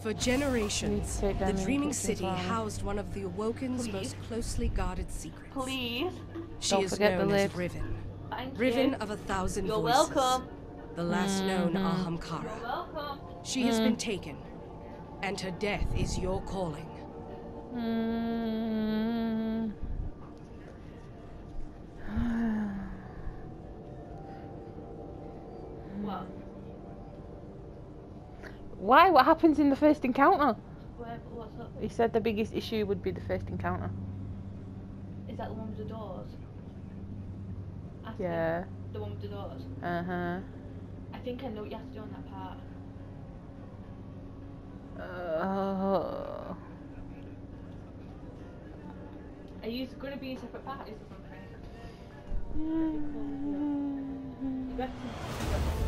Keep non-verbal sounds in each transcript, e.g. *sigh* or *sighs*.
For generations, the Dreaming City housed one of the Awoken's Please. most closely guarded secrets. Please. She Don't is forget the known as. Riven. Riven of a thousand You're voices. welcome. The last known Mm-hmm. Ahamkara. You're welcome. She has been taken, and her death is your calling. Mm. *sighs* *sighs* What? Why? What happens in the first encounter? Where, what's up? He said the biggest issue would be the first encounter. Is that the one with the doors? I Yeah. The one with the doors. Uh huh. I think I know what you have to do on that part. Uh, Are you going to be in separate parties or something? You reckon?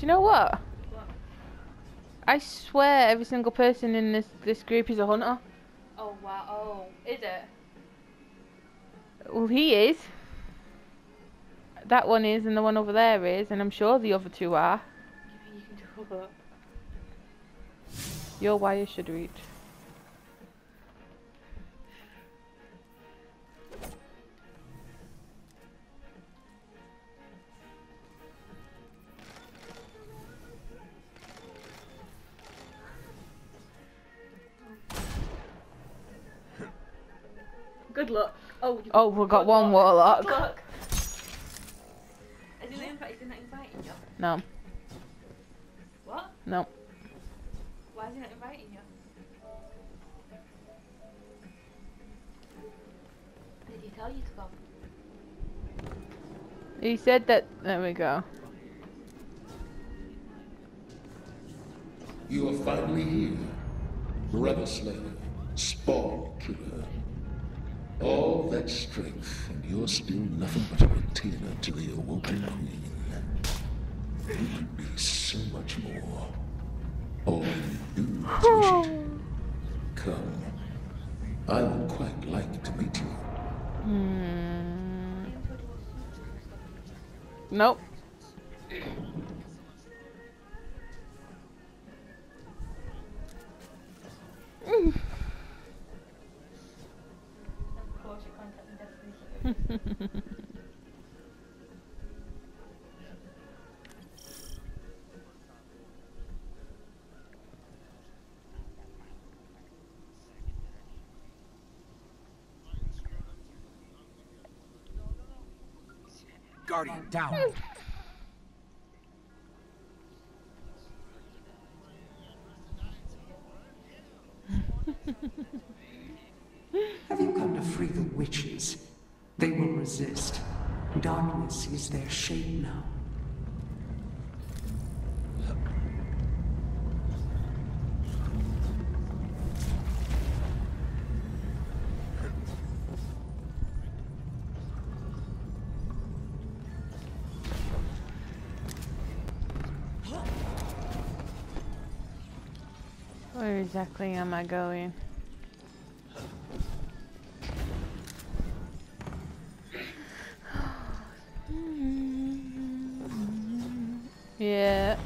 Do you know what? What? I swear every single person in this this group is a hunter. Oh, wow. Oh, is it? Well, he is. That one is, and the one over there is, and I'm sure the other two are. You can do that? Your wire should reach. Good luck. Oh, you Oh, we've got one luck. warlock. Good luck. Is he not inviting, is he not inviting you? No, What? no. Why is he not inviting you? Did he tell you to come? He said that. There we go. You are finally here. Brother Slayer, Spawn Killer. All that strength, and you're still nothing but a retainer to the Awoken Queen. You could be so much more. All you do is. Come. I would quite like to meet you. Hmm. Nope. Of Guardian, down. *laughs* Where exactly am I going? Yeah.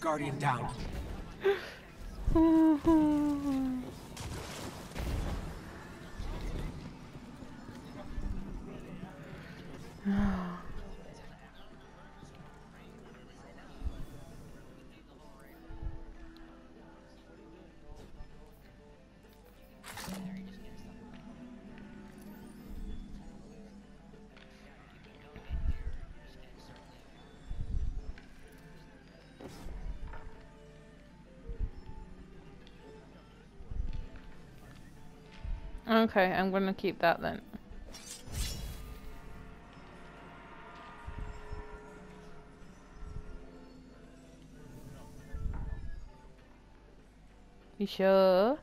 Guardian, down. Okay, I'm gonna keep that then. You sure?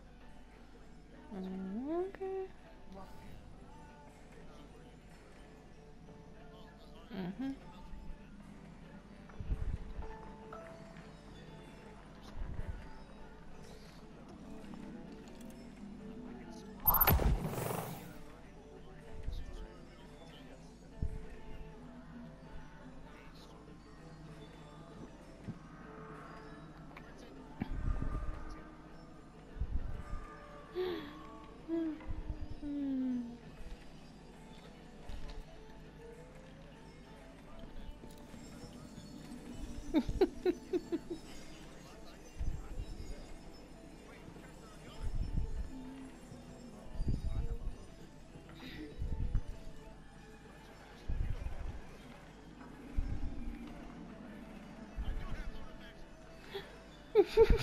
Okay.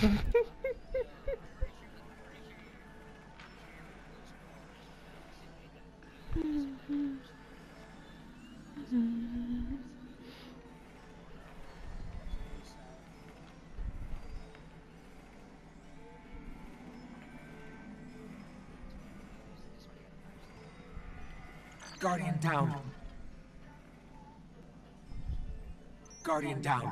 Mhm. Guardian down. Guardian down.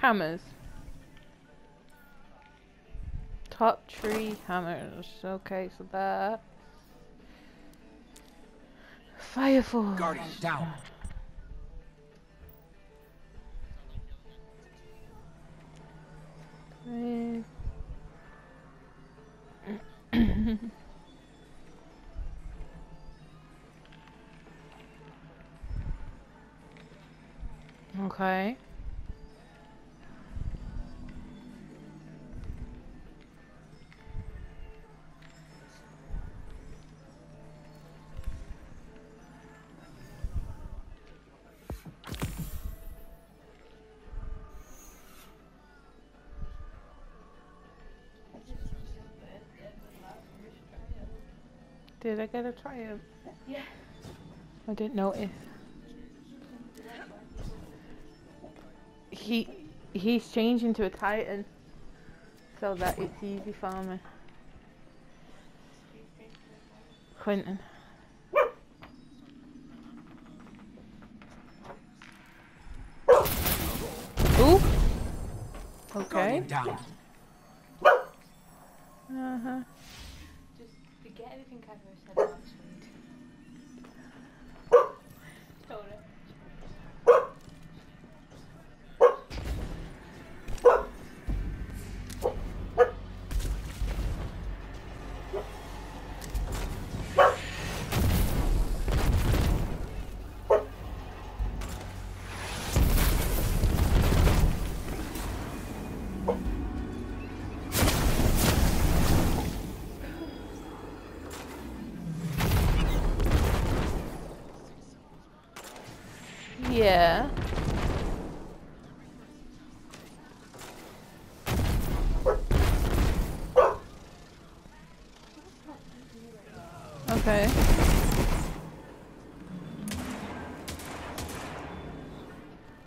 Hammers. Top tree hammers. Okay, so that. Fire force. Guardian down. Okay. Did I get a triumph? Yeah. I didn't notice. He he's changed into a titan so that it's easy for me. Quentin. Ooh. Okay. Down. Uh huh. Just forget everything I've ever said Yeah. Okay.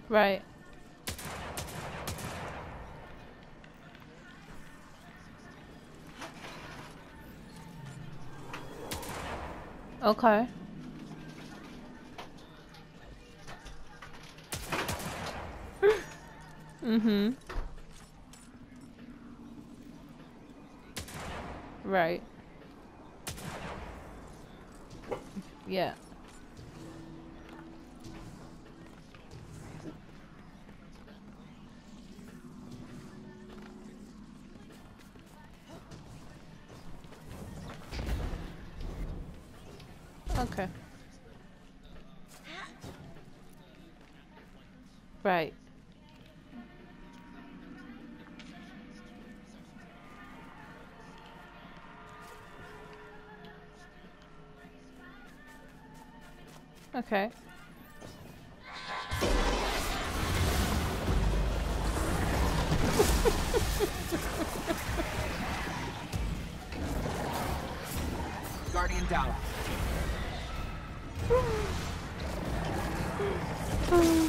Right. Okay. Mm-hmm. Right. Yeah. Okay. Guardian down. *laughs*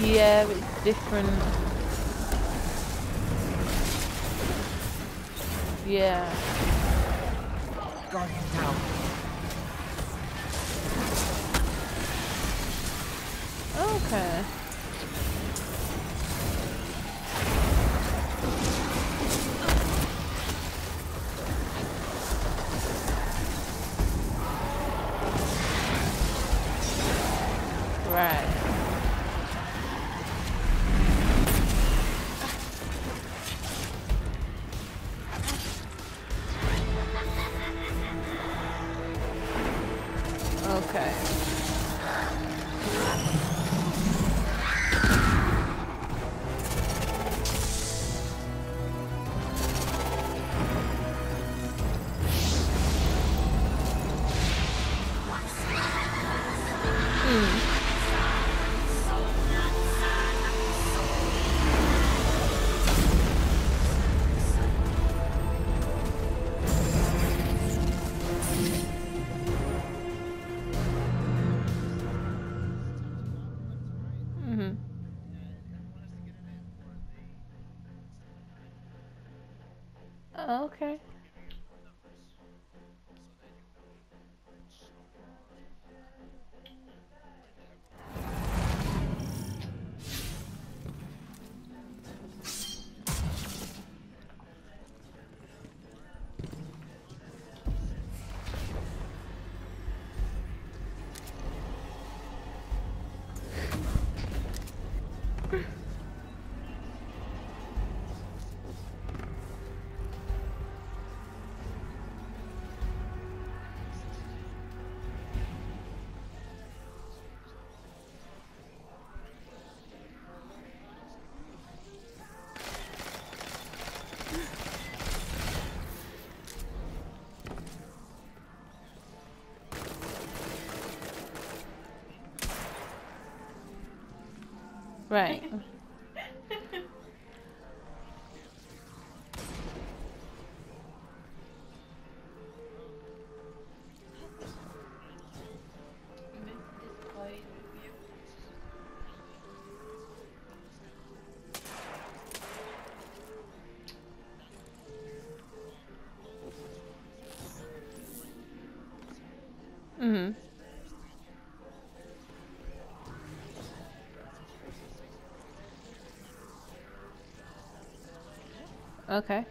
Yeah, but it's different. Yeah. Guardian. Okay. Okay. Right. Mm-hmm. Okay.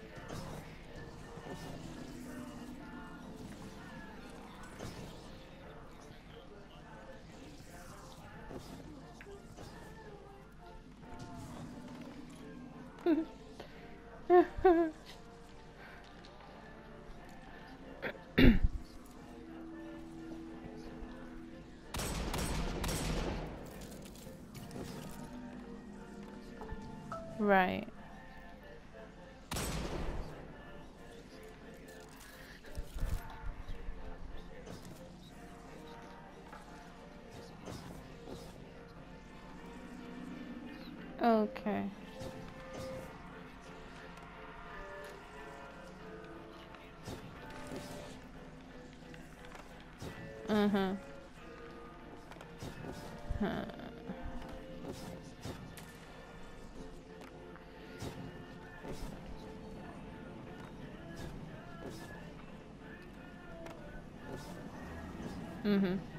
right. Okay. Mhm. Huh. Mhm.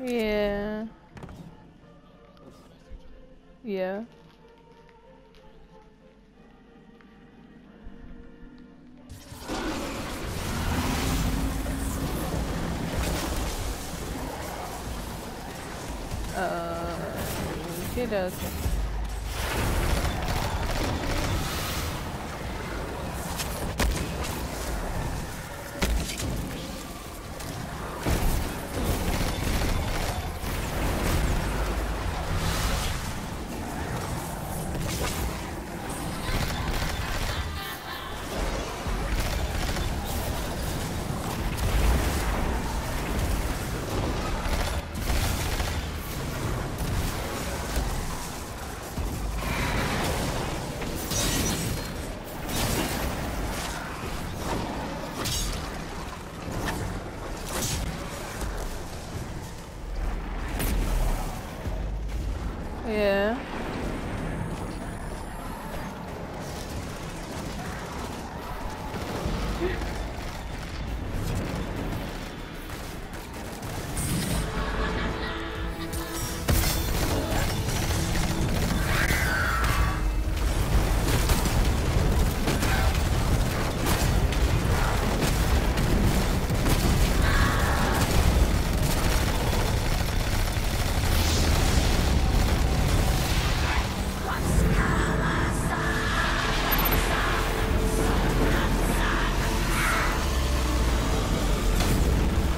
Yeah. Yeah. Uh, okay, okay.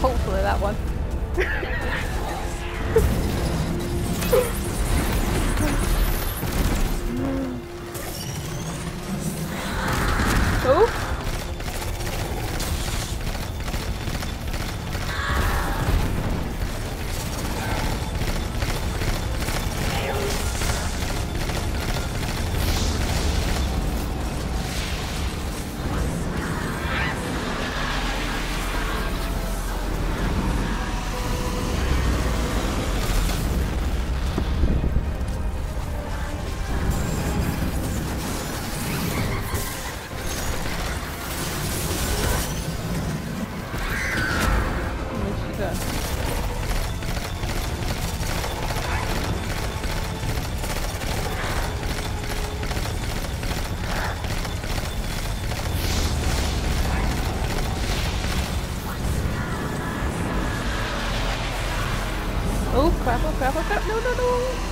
Hopefully that one. *laughs* crap, oh crap, oh crap, no, no, no!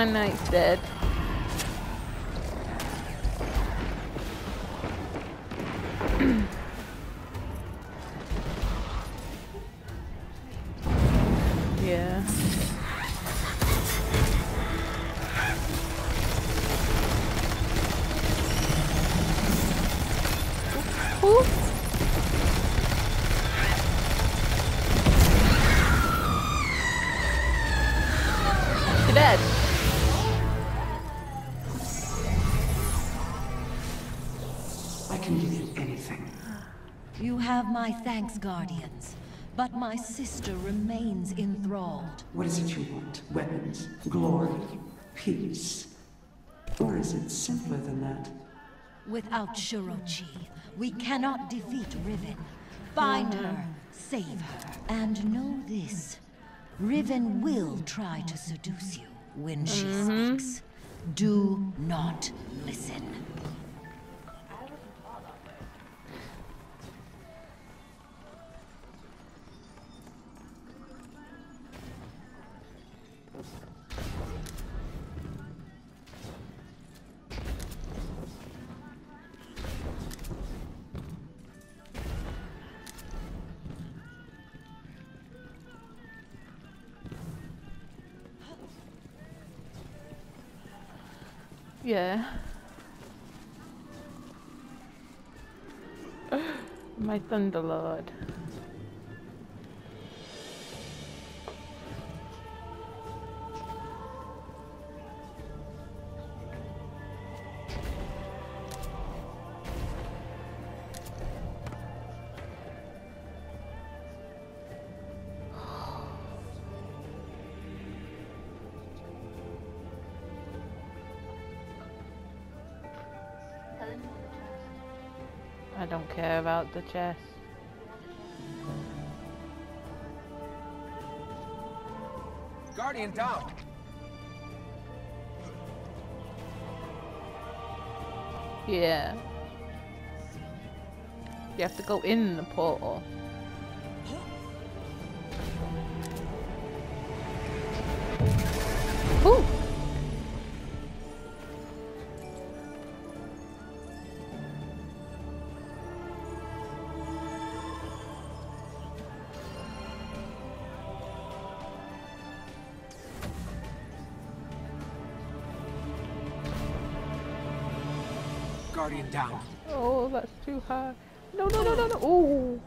My knight's dead. Have my thanks, Guardians. but my sister remains enthralled. What is it you want? Weapons? Glory? Peace? Or is it simpler than that? Without Shuro Chi, we cannot defeat Riven. Find her, save her, and know this. Riven will try to seduce you when she mm-hmm. speaks. Do not listen. Yeah. My Thunderlord. Don't care about the chest. Guardian down. Yeah. You have to go in the portal. Ooh. Guardian down. Oh, that's too high. No, no, no, no, no. Ooh.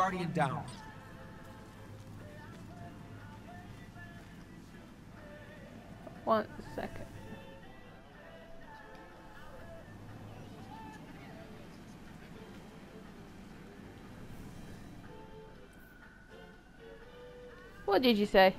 Guardian down. One second. What did you say?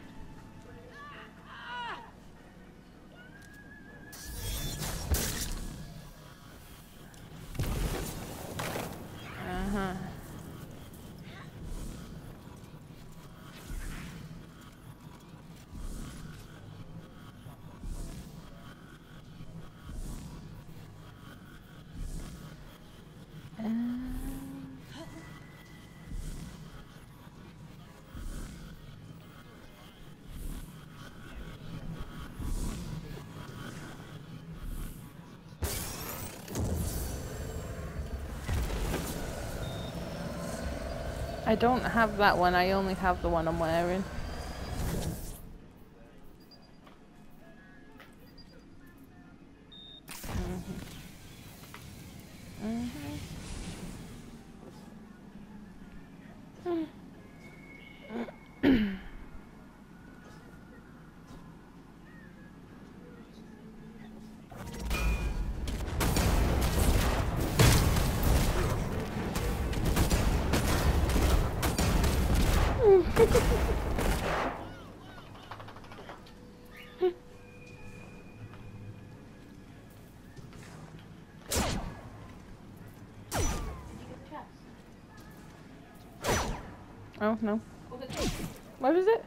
I don't have that one, I only have the one I'm wearing. oh, no. What is it?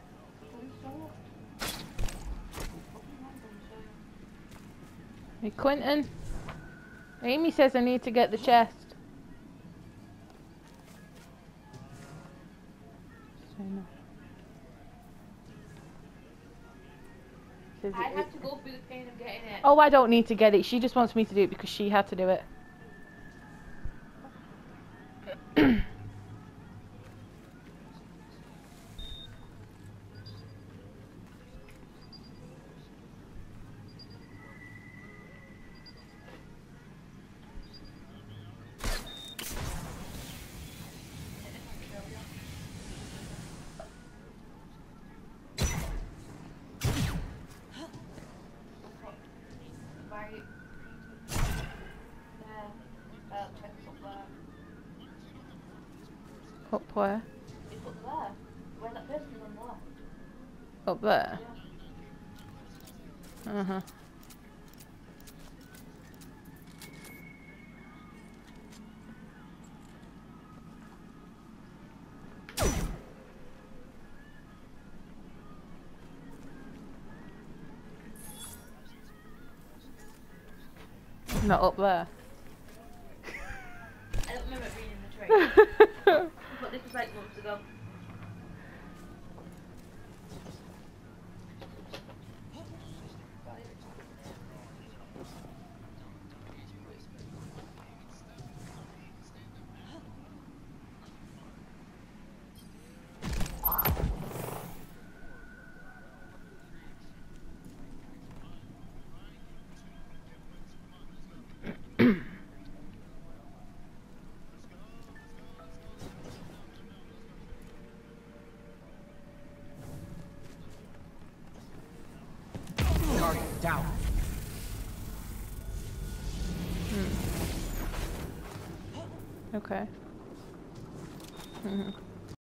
Hey, Quentin. Amy says I need to get the chest. Oh, I don't need to get it. She just wants me to do it because she had to do it. Up where? It's up there. Where that person is on the left. Up there. Yeah. Uh huh. Not up there. I don't remember it being in the. *laughs* but this was like months ago. Okay. Mhm.